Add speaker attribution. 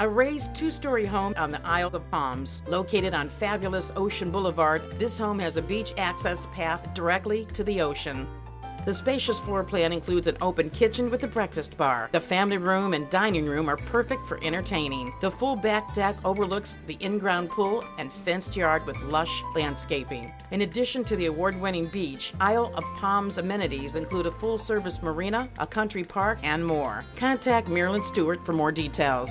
Speaker 1: A raised two-story home on the Isle of Palms, located on fabulous Ocean Boulevard, this home has a beach access path directly to the ocean. The spacious floor plan includes an open kitchen with a breakfast bar. The family room and dining room are perfect for entertaining. The full back deck overlooks the in-ground pool and fenced yard with lush landscaping. In addition to the award-winning beach, Isle of Palms amenities include a full-service marina, a country park, and more. Contact Marilyn Stewart for more details.